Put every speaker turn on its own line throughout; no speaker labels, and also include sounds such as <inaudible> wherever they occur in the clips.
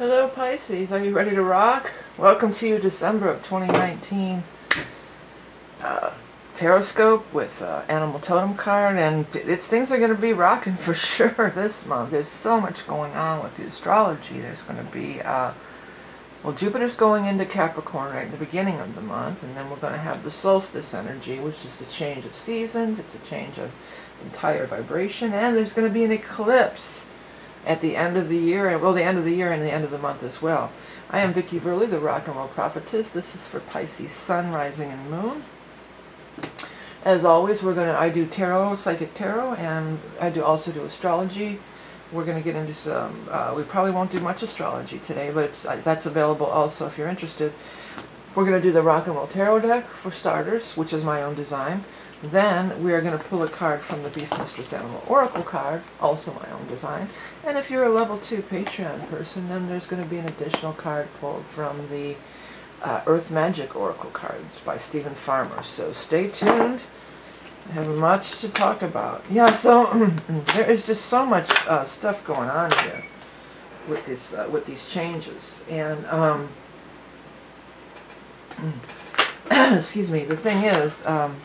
Hello Pisces, are you ready to rock? Welcome to you December of 2019 uh, Taroscope with uh, Animal Totem card and it's things are going to be rocking for <laughs> sure this month. There's so much going on with the astrology. There's going to be, uh, well Jupiter's going into Capricorn right at the beginning of the month and then we're going to have the solstice energy which is the change of seasons. It's a change of entire vibration and there's going to be an eclipse at the end of the year, well, the end of the year and the end of the month as well. I am Vickie Verlie, the Rock and Roll Prophetess. This is for Pisces Sun, Rising, and Moon. As always, we're gonna. I do tarot, psychic tarot, and I do also do astrology. We're gonna get into some. Uh, we probably won't do much astrology today, but it's uh, that's available also if you're interested. We're gonna do the Rock and Roll Tarot deck for starters, which is my own design. Then we are going to pull a card from the Beast Mistress Animal Oracle card, also my own design. And if you're a level 2 Patreon person, then there's going to be an additional card pulled from the uh, Earth Magic Oracle cards by Steven Farmer. So stay tuned. I have much to talk about. Yeah, so <clears throat> there is just so much uh, stuff going on here with this uh, with these changes. And um, <clears throat> excuse me, the thing is. Um,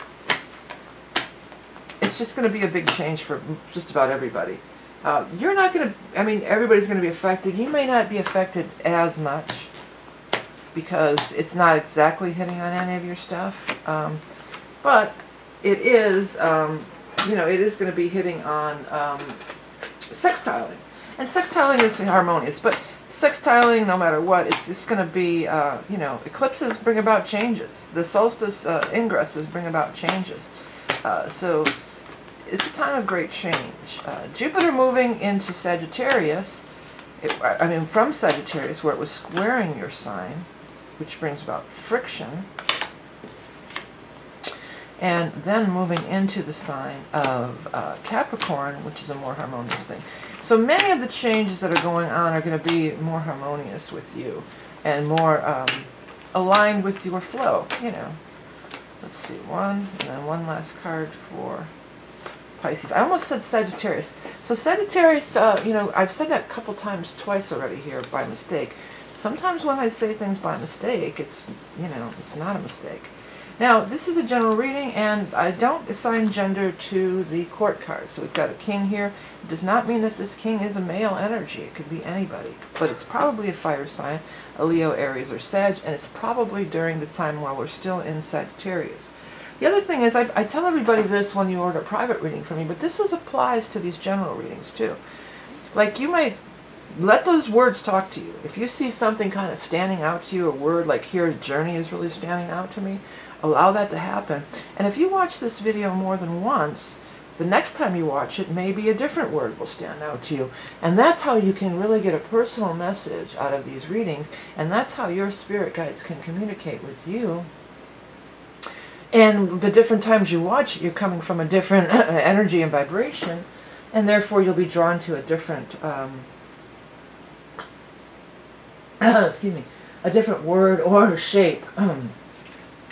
it's just going to be a big change for just about everybody. Uh, you're not going to, I mean, everybody's going to be affected. You may not be affected as much because it's not exactly hitting on any of your stuff. Um, but it is, um, you know, it is going to be hitting on um, sextiling. And sextiling is harmonious, but sextiling, no matter what, it's, it's going to be, uh, you know, eclipses bring about changes. The solstice uh, ingresses bring about changes. Uh, so it's a time of great change. Uh, Jupiter moving into Sagittarius, it, I mean from Sagittarius where it was squaring your sign, which brings about friction, and then moving into the sign of uh, Capricorn, which is a more harmonious thing. So many of the changes that are going on are going to be more harmonious with you and more um, aligned with your flow, you know. Let's see, one, and then one last card for Pisces. I almost said Sagittarius. So Sagittarius, uh, you know, I've said that a couple times, twice already here by mistake. Sometimes when I say things by mistake, it's, you know, it's not a mistake. Now, this is a general reading, and I don't assign gender to the court cards. So we've got a king here. It does not mean that this king is a male energy. It could be anybody. But it's probably a fire sign, a Leo, Aries, or Sag, and it's probably during the time while we're still in Sagittarius. The other thing is, I, I tell everybody this when you order a private reading from me, but this is, applies to these general readings too. Like you might let those words talk to you. If you see something kind of standing out to you, a word like here, journey is really standing out to me, allow that to happen. And if you watch this video more than once, the next time you watch it, maybe a different word will stand out to you. And that's how you can really get a personal message out of these readings. And that's how your spirit guides can communicate with you and the different times you watch it, you're coming from a different <laughs> energy and vibration, and therefore you'll be drawn to a different, um, <coughs> excuse me, a different word or <laughs> shape um,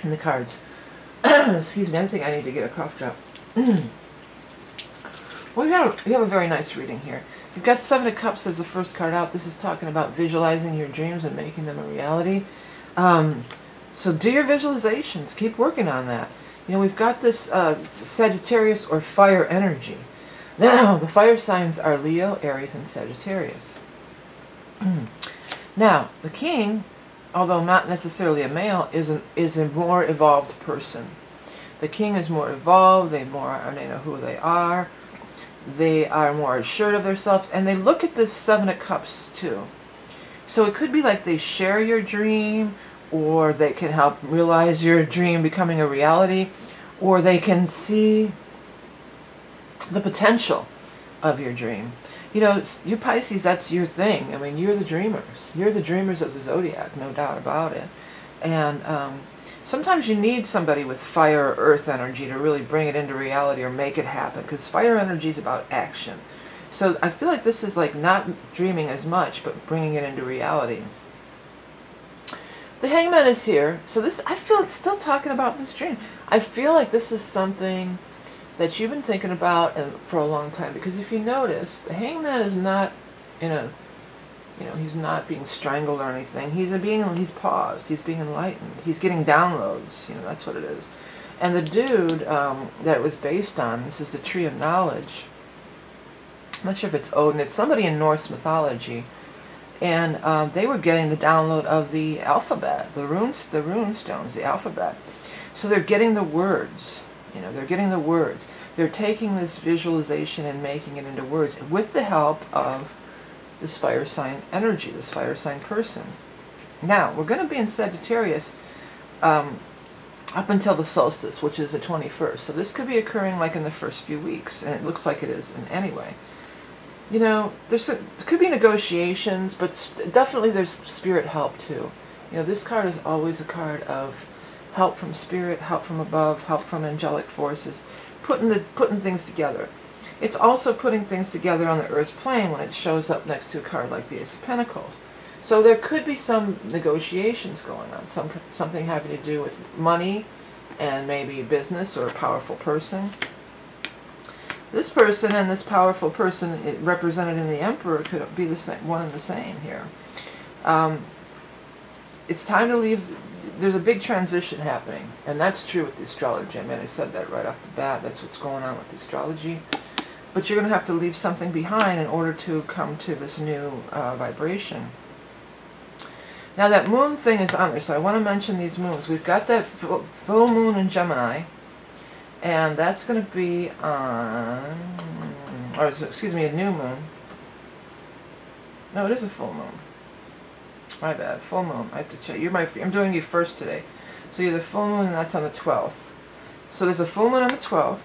in the cards. <coughs> excuse me, I think I need to get a cough drop. <coughs> well, you have, you have a very nice reading here. You've got Seven of Cups as the first card out. This is talking about visualizing your dreams and making them a reality. Um, so do your visualizations. Keep working on that. You know, we've got this uh, Sagittarius or fire energy. Now, the fire signs are Leo, Aries, and Sagittarius. <clears throat> now, the king, although not necessarily a male, is, an, is a more evolved person. The king is more evolved, they more they know who they are, they are more assured of themselves, and they look at this Seven of Cups too. So it could be like they share your dream, or they can help realize your dream becoming a reality, or they can see the potential of your dream. You know, you Pisces, that's your thing. I mean, you're the dreamers. You're the dreamers of the zodiac, no doubt about it. And um, sometimes you need somebody with fire or earth energy to really bring it into reality or make it happen, because fire energy is about action. So I feel like this is like not dreaming as much, but bringing it into reality. The hangman is here. So this, I feel it's still talking about this dream. I feel like this is something that you've been thinking about and for a long time. Because if you notice, the hangman is not in a, You know, he's not being strangled or anything. He's being he's paused. He's being enlightened. He's getting downloads. You know, that's what it is. And the dude um, that it was based on, this is the Tree of Knowledge. I'm not sure if it's Odin. It's somebody in Norse mythology, and um, they were getting the download of the alphabet, the runes, the rune stones, the alphabet. So they're getting the words. You know, they're getting the words. They're taking this visualization and making it into words with the help of this fire sign energy, this fire sign person. Now, we're going to be in Sagittarius um, up until the solstice, which is the 21st. So this could be occurring like in the first few weeks, and it looks like it is in anyway. You know, there's a, could be negotiations, but definitely there's spirit help too. You know, this card is always a card of help from spirit, help from above, help from angelic forces, putting the putting things together. It's also putting things together on the earth plane when it shows up next to a card like the Ace of Pentacles. So there could be some negotiations going on, some something having to do with money and maybe business or a powerful person. This person and this powerful person represented in the Emperor could be the same, one and the same here. Um, it's time to leave. There's a big transition happening, and that's true with the astrology. I mean, I said that right off the bat. That's what's going on with the astrology. But you're going to have to leave something behind in order to come to this new uh, vibration. Now that moon thing is on there, so I want to mention these moons. We've got that full moon in Gemini, and that's going to be on, or excuse me, a new moon. No, it is a full moon. My bad, full moon. I have to check. You're my. I'm doing you first today, so you're the full moon, and that's on the 12th. So there's a full moon on the 12th,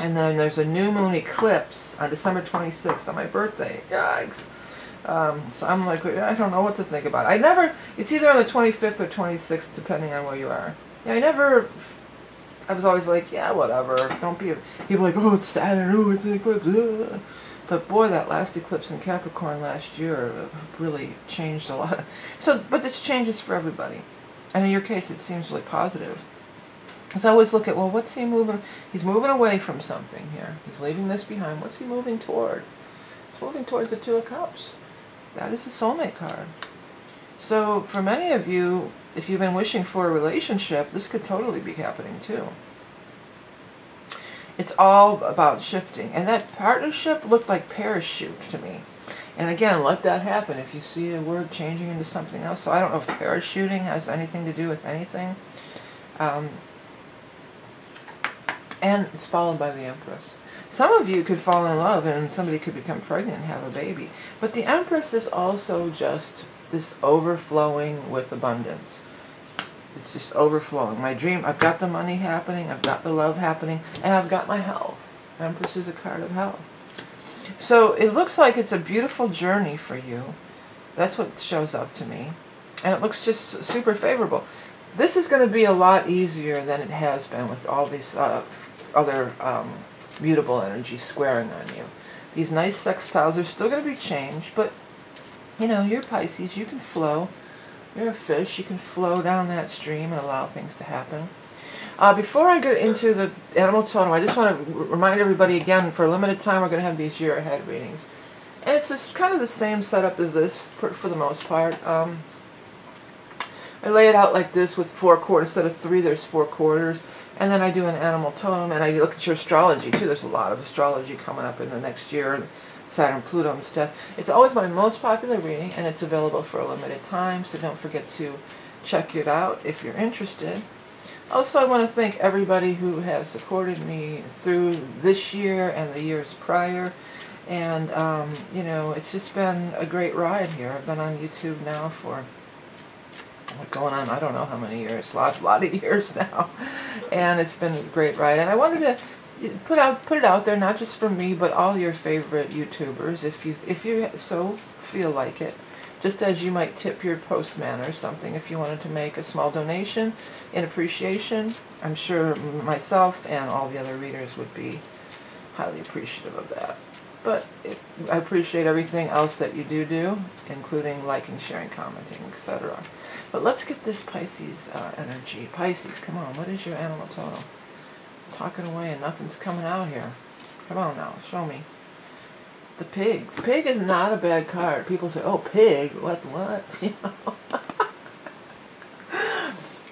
and then there's a new moon eclipse on December 26th on my birthday. Yikes. Um, so I'm like, I don't know what to think about. I never, it's either on the 25th or 26th, depending on where you are. Yeah, I never, I was always like, yeah, whatever. Don't be, people like, oh, it's Saturn, oh, it's an eclipse. Ugh. But boy, that last eclipse in Capricorn last year really changed a lot. So, but this changes for everybody. And in your case, it seems really positive. Because I always look at, well, what's he moving? He's moving away from something here. He's leaving this behind. What's he moving toward? He's moving towards the Two of Cups. That is a soulmate card. So for many of you, if you've been wishing for a relationship, this could totally be happening too. It's all about shifting. And that partnership looked like parachute to me. And again, let that happen if you see a word changing into something else. So I don't know if parachuting has anything to do with anything. Um, and it's followed by the Empress. Some of you could fall in love and somebody could become pregnant and have a baby. But the Empress is also just this overflowing with abundance. It's just overflowing. My dream, I've got the money happening, I've got the love happening, and I've got my health. Empress is a card of health. So it looks like it's a beautiful journey for you. That's what shows up to me. And it looks just super favorable. This is going to be a lot easier than it has been with all these uh, other um, mutable energy squaring on you. These nice sextiles are still going to be changed, but, you know, you're Pisces, you can flow. You're a fish, you can flow down that stream and allow things to happen. Uh, before I get into the animal totem, I just want to remind everybody again, for a limited time, we're going to have these year ahead readings. And it's just kind of the same setup as this for, for the most part. Um, I lay it out like this with four quarters. Instead of three, there's four quarters. And then I do an animal totem, and I look at your astrology too. There's a lot of astrology coming up in the next year, Saturn, Pluto, and stuff. It's always my most popular reading, and it's available for a limited time, so don't forget to check it out if you're interested. Also, I want to thank everybody who has supported me through this year and the years prior. And, um, you know, it's just been a great ride here. I've been on YouTube now for going on, I don't know how many years, a lot, lot of years now. And it's been a great ride. And I wanted to put out put it out there, not just for me, but all your favorite YouTubers, if you if you so feel like it. Just as you might tip your postman or something if you wanted to make a small donation in appreciation. I'm sure myself and all the other readers would be highly appreciative of that. But it, I appreciate everything else that you do do, including liking, sharing, commenting, etc. But let's get this Pisces uh, energy. Pisces, come on, what is your animal totem? Talking away and nothing's coming out here. Come on now, show me. the pig. Pig is not a bad card. People say, "Oh, pig, what, what?" <laughs> You know.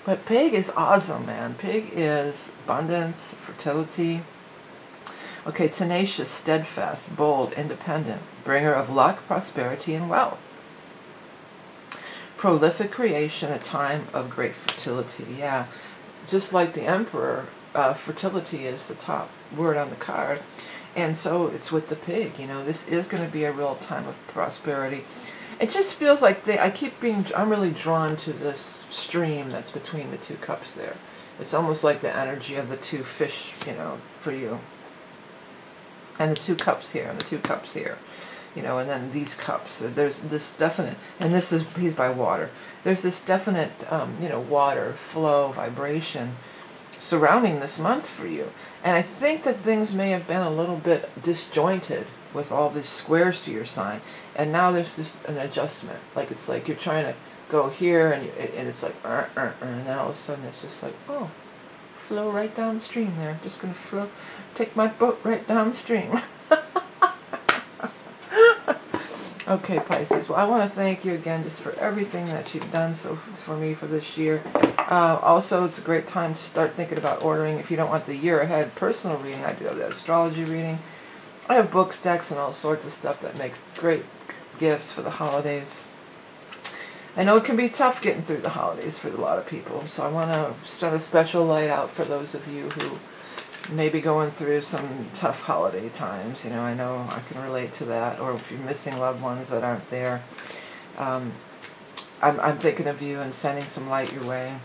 but pig is awesome, man. Pig is abundance, fertility. Okay, tenacious, steadfast, bold, independent, bringer of luck, prosperity, and wealth. Prolific creation, a time of great fertility. Yeah, just like the emperor, uh, fertility is the top word on the card. And so it's with the pig, you know, this is going to be a real time of prosperity. It just feels like they, I keep being, I'm really drawn to this stream that's between the two cups there. It's almost like the energy of the two fish, you know, for you. And the two cups here, and the two cups here. You know, and then these cups. There's this definite, and this is, he's by water. There's this definite, um, you know, water, flow, vibration surrounding this month for you. And I think that things may have been a little bit disjointed with all these squares to your sign. And now there's just an adjustment. Like it's like you're trying to go here and, and it's like, uh, uh, uh, and then all of a sudden it's just like, oh, flow right down the stream there. I'm just going to flow, take my boat right down the stream. <laughs> Okay, Pisces. Well, I want to thank you again just for everything that you've done so for me for this year. Uh, also, it's a great time to start thinking about ordering. If you don't want the year ahead personal reading, I do the astrology reading. I have books, decks, and all sorts of stuff that make great gifts for the holidays. I know it can be tough getting through the holidays for a lot of people, so I want to send a special light out for those of you who maybe going through some tough holiday times. You know, I know I can relate to that. Or if you're missing loved ones that aren't there, um, I'm, I'm thinking of you and sending some light your way.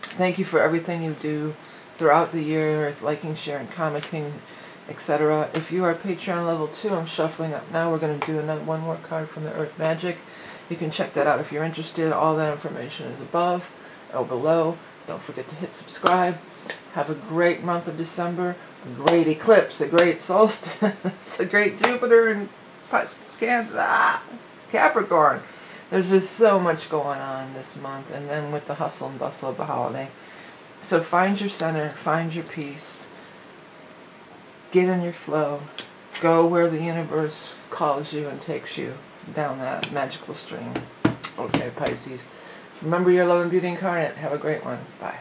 Thank you for everything you do throughout the year, liking, sharing, commenting, etc. If you are Patreon level 2, I'm shuffling up now. We're going to do another one more card from the Earth Magic. You can check that out if you're interested. All that information is above or below. Don't forget to hit subscribe. Have a great month of December, a great eclipse, a great solstice, <laughs> a great Jupiter and Cancer, ah, Capricorn. There's just so much going on this month, and then with the hustle and bustle of the holiday. So find your center, find your peace, get in your flow, go where the universe calls you and takes you down that magical stream. Okay, Pisces. Remember your love and beauty incarnate. Have a great one. Bye.